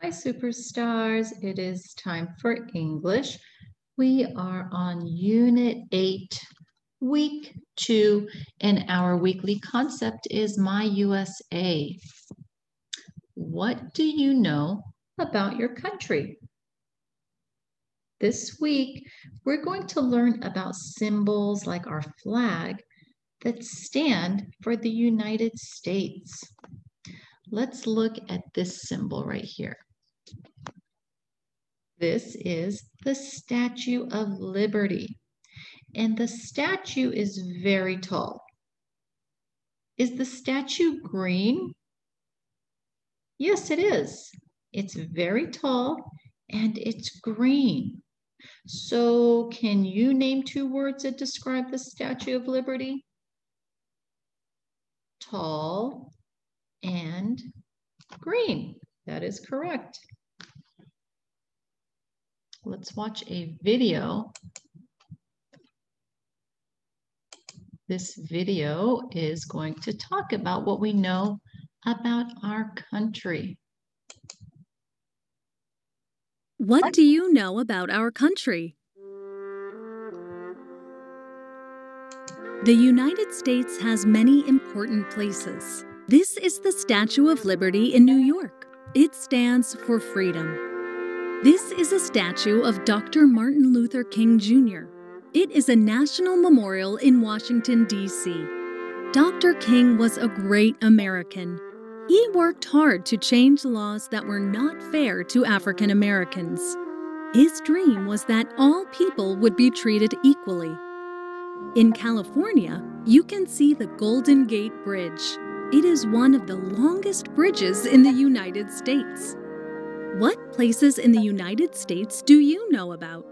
Hi, superstars. It is time for English. We are on Unit 8, Week 2, and our weekly concept is My USA. What do you know about your country? This week, we're going to learn about symbols like our flag that stand for the United States. Let's look at this symbol right here. This is the Statue of Liberty. And the statue is very tall. Is the statue green? Yes, it is. It's very tall and it's green. So can you name two words that describe the Statue of Liberty? Tall and green. That is correct. Let's watch a video. This video is going to talk about what we know about our country. What do you know about our country? The United States has many important places. This is the Statue of Liberty in New York. It stands for freedom. This is a statue of Dr. Martin Luther King Jr. It is a national memorial in Washington, D.C. Dr. King was a great American. He worked hard to change laws that were not fair to African Americans. His dream was that all people would be treated equally. In California, you can see the Golden Gate Bridge. It is one of the longest bridges in the United States. What places in the United States do you know about?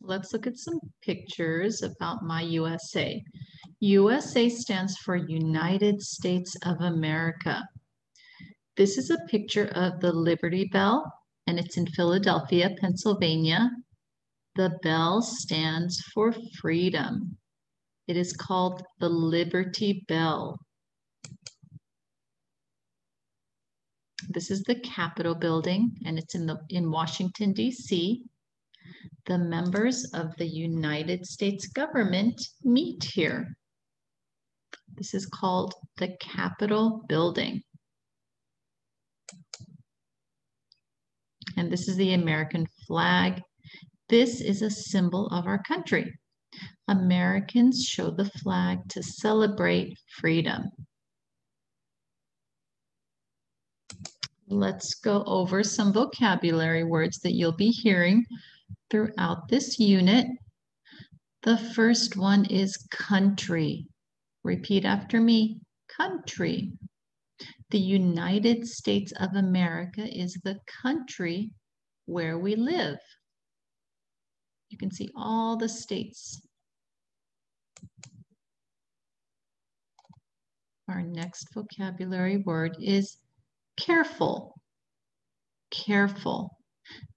Let's look at some pictures about my USA. USA stands for United States of America. This is a picture of the Liberty Bell, and it's in Philadelphia, Pennsylvania. The bell stands for freedom. It is called the Liberty Bell. This is the Capitol building and it's in the in Washington DC. The members of the United States government meet here. This is called the Capitol building. And this is the American flag. This is a symbol of our country. Americans show the flag to celebrate freedom. Let's go over some vocabulary words that you'll be hearing throughout this unit. The first one is country. Repeat after me, country. The United States of America is the country where we live. You can see all the states. Our next vocabulary word is careful, careful.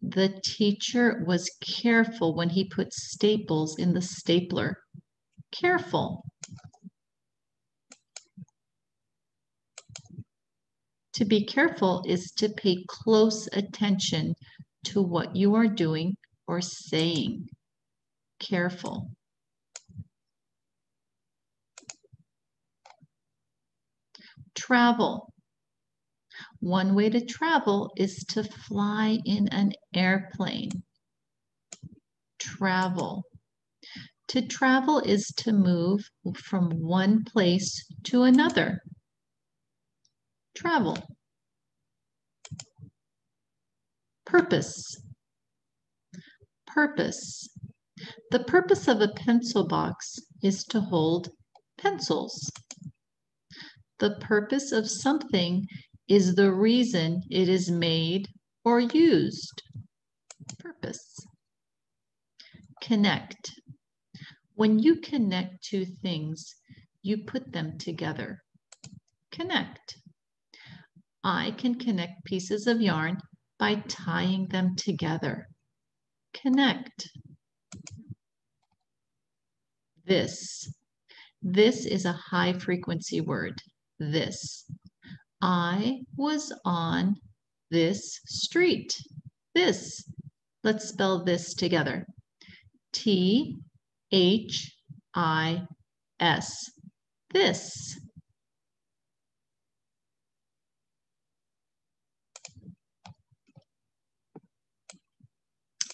The teacher was careful when he put staples in the stapler. Careful. To be careful is to pay close attention to what you are doing or saying. Careful. Travel. One way to travel is to fly in an airplane. Travel. To travel is to move from one place to another. Travel. Purpose. Purpose. The purpose of a pencil box is to hold pencils. The purpose of something is the reason it is made or used. Purpose. Connect. When you connect two things, you put them together. Connect. I can connect pieces of yarn by tying them together. Connect. This. This is a high frequency word. this. I was on this street. This. Let's spell this together. T H I S. This.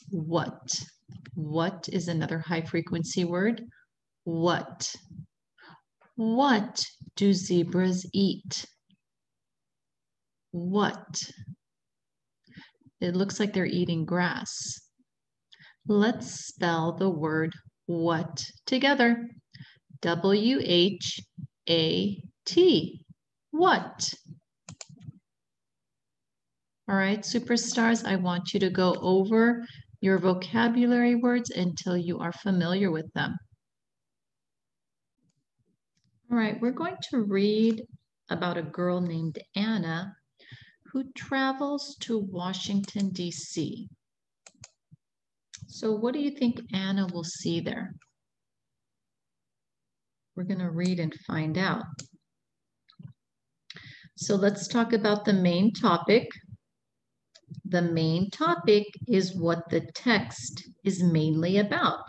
What? What is another high frequency word? What? What do zebras eat? What? It looks like they're eating grass. Let's spell the word what together. W H A T. What? All right, superstars, I want you to go over your vocabulary words until you are familiar with them. All right, we're going to read about a girl named Anna who travels to Washington, D.C. So what do you think Anna will see there? We're going to read and find out. So let's talk about the main topic. The main topic is what the text is mainly about,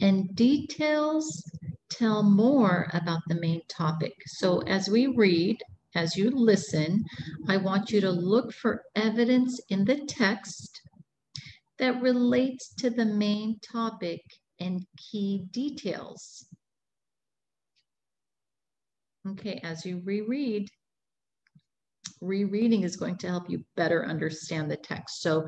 and details tell more about the main topic. So as we read, as you listen, I want you to look for evidence in the text that relates to the main topic and key details. Okay, as you reread, rereading is going to help you better understand the text. So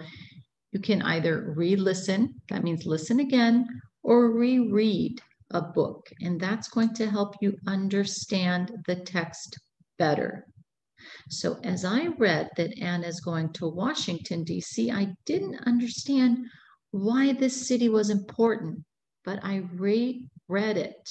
you can either re-listen, that means listen again, or reread a book. And that's going to help you understand the text better. So as I read that Anna is going to Washington, D.C., I didn't understand why this city was important, but I reread it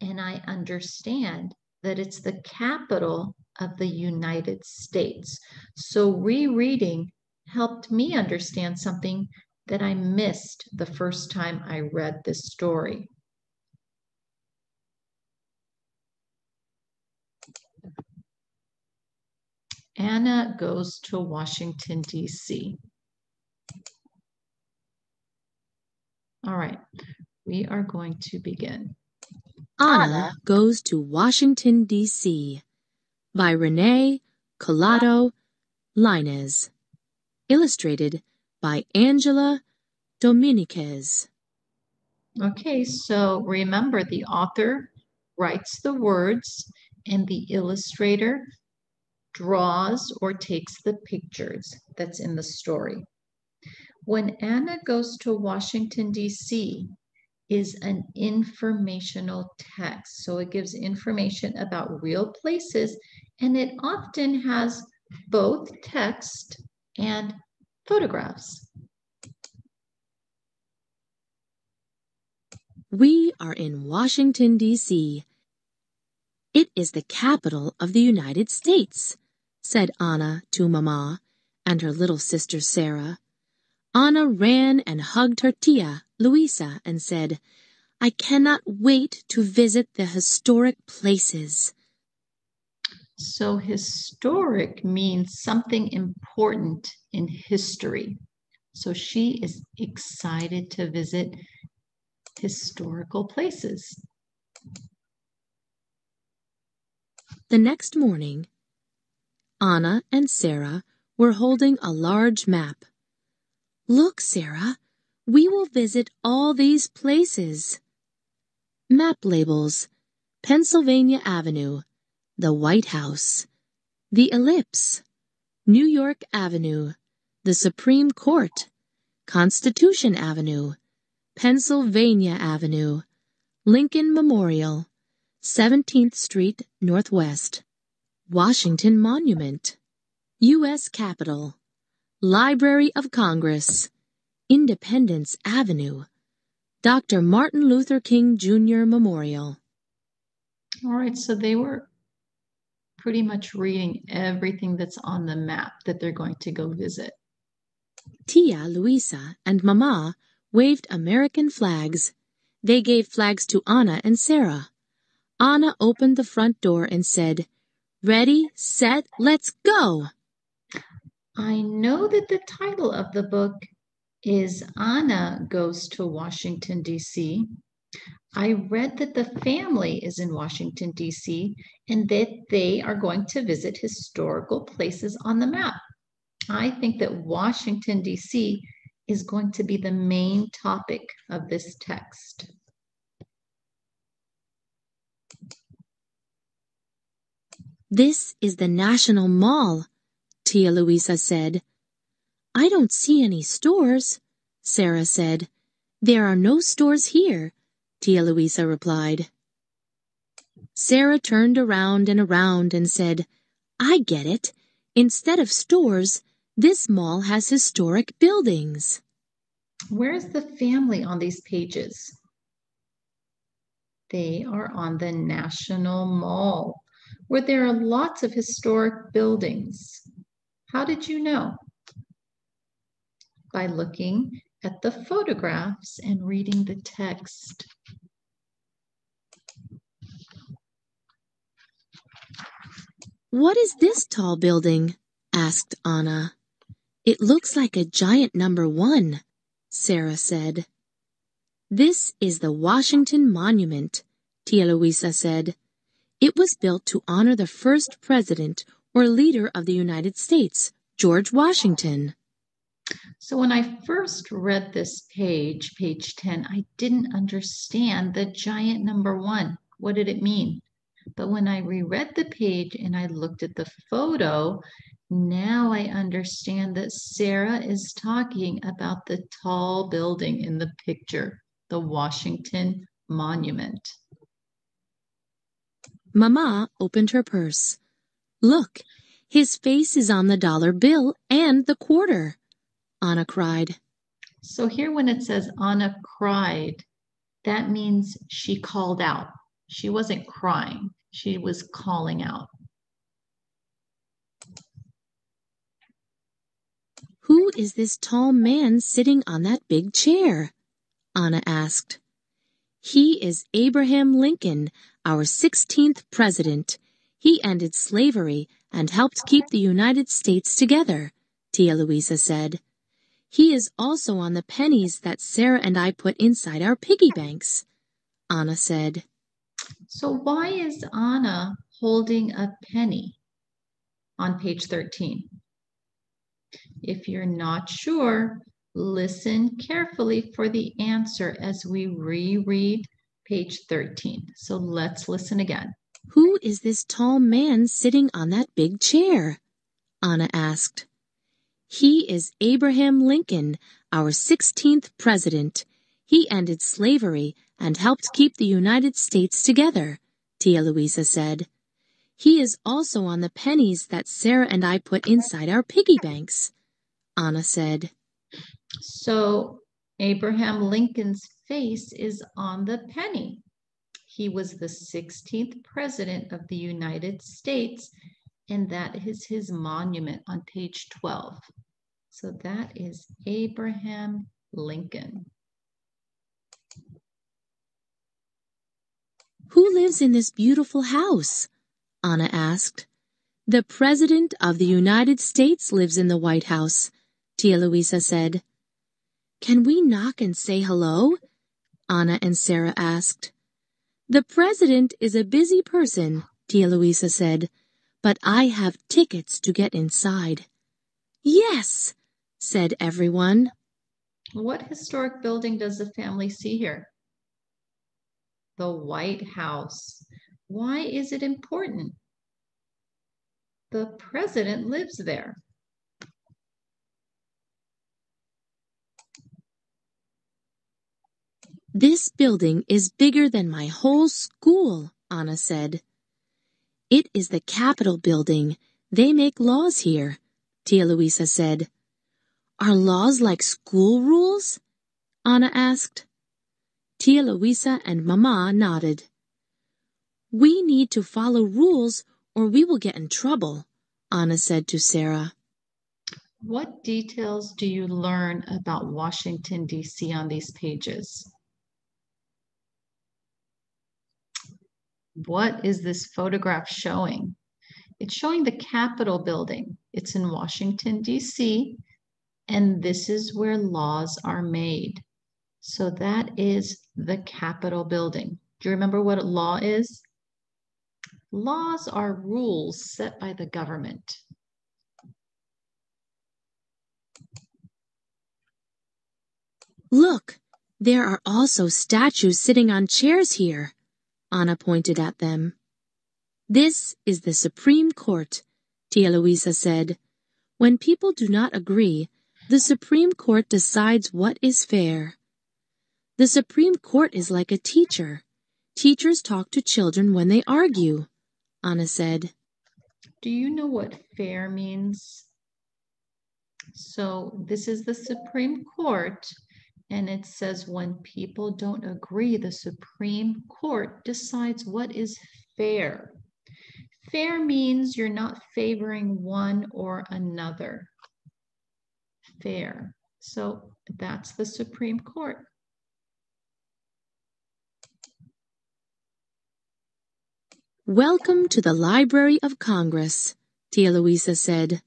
and I understand that it's the capital of the United States. So rereading helped me understand something that I missed the first time I read this story. Anna goes to Washington, D.C. All right, we are going to begin. Anna Goes to Washington, D.C. by Renee Colato Lainez. Illustrated by Angela Dominguez. Okay, so remember the author writes the words and the illustrator draws or takes the pictures that's in the story. When Anna goes to Washington, D.C., is an informational text. So it gives information about real places and it often has both text and photographs. We are in Washington, D.C. It is the capital of the United States, said Anna to Mamma and her little sister Sarah. Anna ran and hugged her tia, Luisa, and said, I cannot wait to visit the historic places. So, historic means something important in history. So, she is excited to visit historical places. The next morning, Anna and Sarah were holding a large map. Look, Sarah, we will visit all these places. Map labels Pennsylvania Avenue, the White House, the Ellipse, New York Avenue, the Supreme Court, Constitution Avenue, Pennsylvania Avenue, Lincoln Memorial, 17th Street Northwest, Washington Monument, U.S. Capitol, Library of Congress, Independence Avenue, Dr. Martin Luther King Jr. Memorial. All right, so they were pretty much reading everything that's on the map that they're going to go visit. Tia, Luisa, and Mama waved American flags. They gave flags to Anna and Sarah. Anna opened the front door and said, Ready, set, let's go! I know that the title of the book is Anna Goes to Washington, D.C. I read that the family is in Washington, D.C., and that they are going to visit historical places on the map. I think that Washington, D.C. is going to be the main topic of this text. This is the National Mall, Tia Luisa said. I don't see any stores, Sarah said. There are no stores here, Tia Luisa replied. Sarah turned around and around and said, I get it. Instead of stores, this mall has historic buildings. Where's the family on these pages? They are on the National Mall where there are lots of historic buildings. How did you know? By looking at the photographs and reading the text. What is this tall building? asked Anna. It looks like a giant number one, Sarah said. This is the Washington Monument, Tia Luisa said. It was built to honor the first president or leader of the United States, George Washington. So when I first read this page, page 10, I didn't understand the giant number one. What did it mean? But when I reread the page and I looked at the photo, now I understand that Sarah is talking about the tall building in the picture, the Washington Monument. Mama opened her purse. Look, his face is on the dollar bill and the quarter, Anna cried. So here when it says Anna cried, that means she called out. She wasn't crying, she was calling out. Who is this tall man sitting on that big chair? Anna asked. He is Abraham Lincoln, our 16th president. He ended slavery and helped keep the United States together, Tia Luisa said. He is also on the pennies that Sarah and I put inside our piggy banks, Anna said. So why is Anna holding a penny on page 13? If you're not sure, Listen carefully for the answer as we reread page 13. So let's listen again. Who is this tall man sitting on that big chair? Anna asked. He is Abraham Lincoln, our 16th president. He ended slavery and helped keep the United States together, Tia Luisa said. He is also on the pennies that Sarah and I put inside our piggy banks, Anna said. So Abraham Lincoln's face is on the penny. He was the 16th president of the United States, and that is his monument on page 12. So that is Abraham Lincoln. Who lives in this beautiful house? Anna asked. The President of the United States lives in the White House, Tia Luisa said. Can we knock and say hello? Anna and Sarah asked. The president is a busy person, Tia Luisa said, but I have tickets to get inside. Yes, said everyone. What historic building does the family see here? The White House. Why is it important? The president lives there. This building is bigger than my whole school, Anna said. It is the Capitol building. They make laws here, Tia Luisa said. Are laws like school rules? Anna asked. Tia Luisa and Mama nodded. We need to follow rules or we will get in trouble, Anna said to Sarah. What details do you learn about Washington, D.C. on these pages? What is this photograph showing? it's showing the Capitol building. It's in Washington, D.C., and this is where laws are made. So that is the Capitol building. Do you remember what a law is? Laws are rules set by the government. Look, there are also statues sitting on chairs here. Anna pointed at them. This is the Supreme Court, Tia Luisa said. When people do not agree, the Supreme Court decides what is fair. The Supreme Court is like a teacher. Teachers talk to children when they argue, Anna said. Do you know what fair means? So this is the Supreme Court, and it says when people don't agree, the Supreme Court decides what is fair. Fair means you're not favoring one or another. Fair. So that's the Supreme Court. Welcome to the Library of Congress, Tia Luisa said.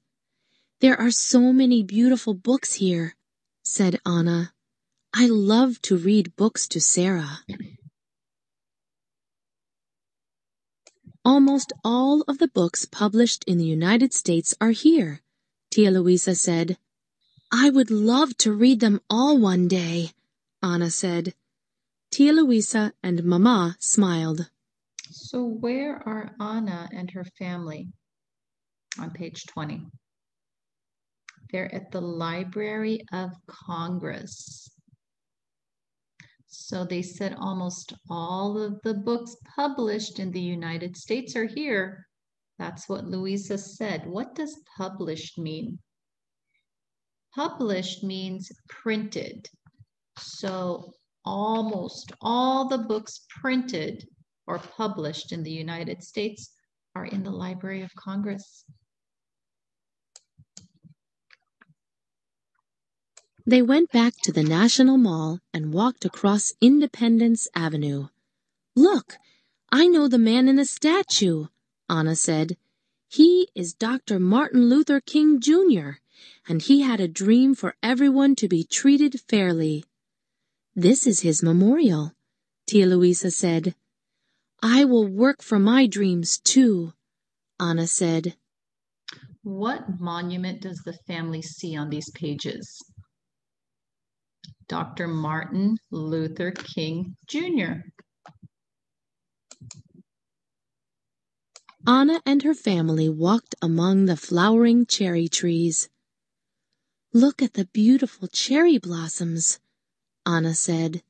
There are so many beautiful books here, said Anna. I love to read books to Sarah. Almost all of the books published in the United States are here, Tia Luisa said. I would love to read them all one day, Anna said. Tia Luisa and Mama smiled. So where are Anna and her family? On page 20. They're at the Library of Congress. So they said almost all of the books published in the United States are here. That's what Luisa said. What does published mean? Published means printed. So almost all the books printed or published in the United States are in the Library of Congress. They went back to the National Mall and walked across Independence Avenue. Look, I know the man in the statue, Anna said. He is Dr. Martin Luther King Jr., and he had a dream for everyone to be treated fairly. This is his memorial, Tia Luisa said. I will work for my dreams too, Anna said. What monument does the family see on these pages? Dr. Martin Luther King Jr. Anna and her family walked among the flowering cherry trees. Look at the beautiful cherry blossoms, Anna said.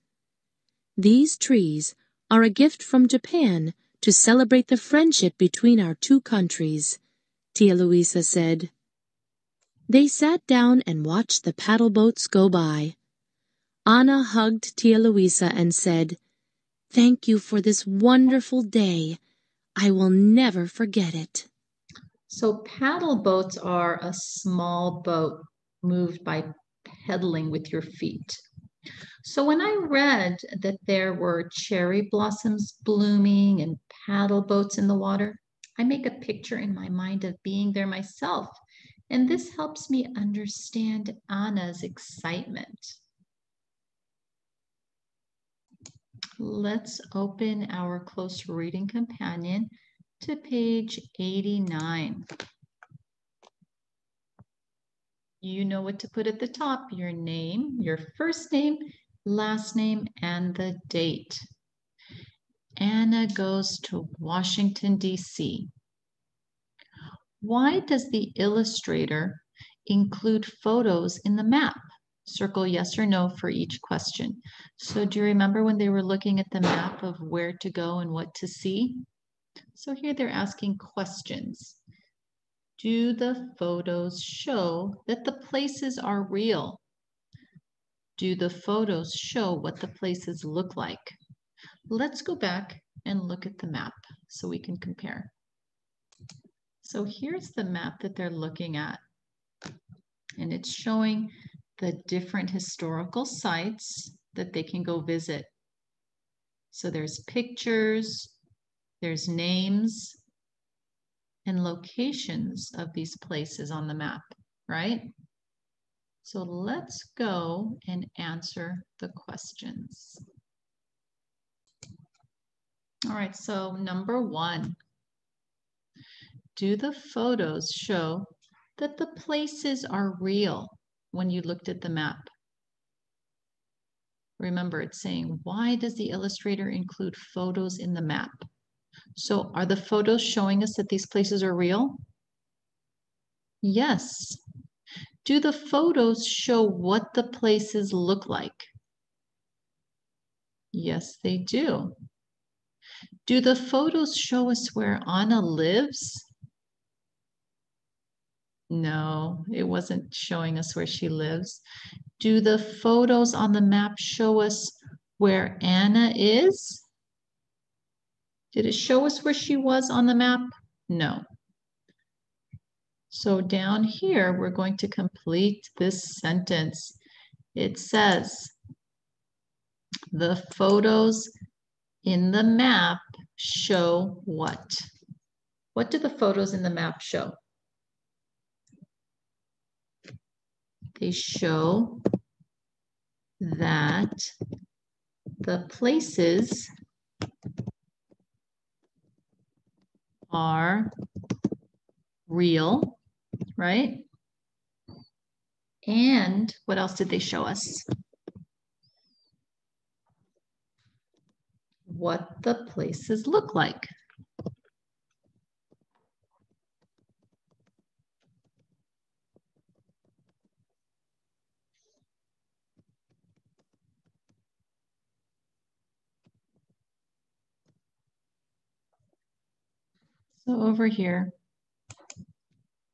These trees are a gift from Japan to celebrate the friendship between our two countries, Tia Luisa said. They sat down and watched the paddle boats go by. Anna hugged Tia Luisa and said, Thank you for this wonderful day. I will never forget it. So paddle boats are a small boat moved by pedaling with your feet. So when I read that there were cherry blossoms blooming and paddle boats in the water, I make a picture in my mind of being there myself. And this helps me understand Anna's excitement. Let's open our close reading companion to page 89. You know what to put at the top, your name, your first name, last name, and the date. Anna goes to Washington, D.C. Why does the illustrator include photos in the map? Circle yes or no for each question. So do you remember when they were looking at the map of where to go and what to see? So here they're asking questions. Do the photos show that the places are real? Do the photos show what the places look like? Let's go back and look at the map so we can compare. So here's the map that they're looking at. And it's showing the different historical sites that they can go visit. So there's pictures, there's names, and locations of these places on the map, right? So let's go and answer the questions. All right, so number one, do the photos show that the places are real when you looked at the map? Remember, it's saying, why does the illustrator include photos in the map? So are the photos showing us that these places are real? Yes. Do the photos show what the places look like? Yes, they do. Do the photos show us where Anna lives? No, it wasn't showing us where she lives. Do the photos on the map show us where Anna is? Did it show us where she was on the map? No. So down here, we're going to complete this sentence. It says, the photos in the map show what? What do the photos in the map show? They show that the places are real, right? And what else did they show us? What the places look like. So over here,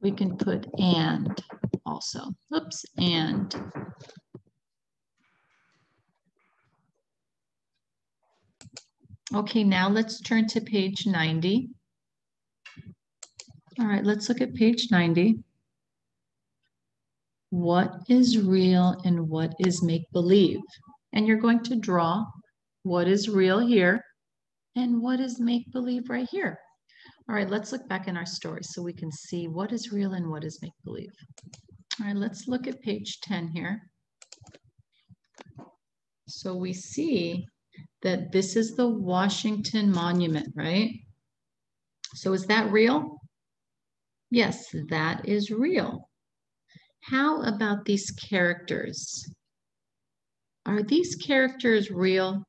we can put and also. Oops, and. Okay, now let's turn to page 90. All right, let's look at page 90. What is real and what is make-believe? And you're going to draw what is real here and what is make-believe right here. All right, let's look back in our story so we can see what is real and what is make-believe. All right, let's look at page 10 here. So we see that this is the Washington Monument, right? So is that real? Yes, that is real. How about these characters? Are these characters real?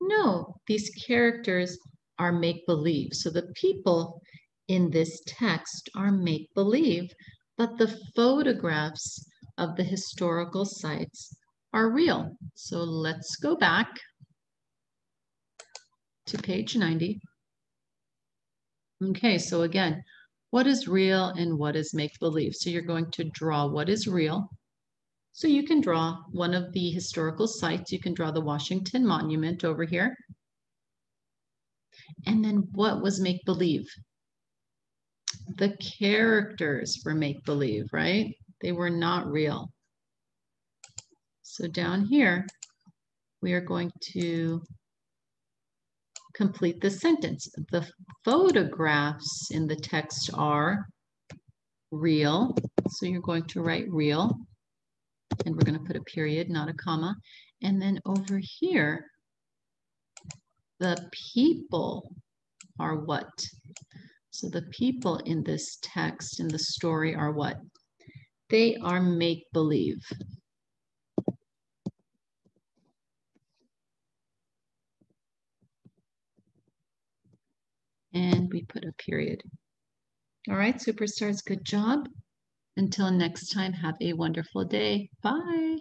No, these characters are make-believe. So the people in this text are make-believe, but the photographs of the historical sites are real. So let's go back to page 90. Okay, so again, what is real and what is make-believe? So you're going to draw what is real. So you can draw one of the historical sites. You can draw the Washington Monument over here. And then what was make believe? The characters were make believe, right? They were not real. So down here, we are going to complete the sentence. The photographs in the text are real. So you're going to write real. And we're going to put a period, not a comma. And then over here, the people are what? So the people in this text, in the story are what? They are make-believe. And we put a period. All right, superstars, good job. Until next time, have a wonderful day. Bye.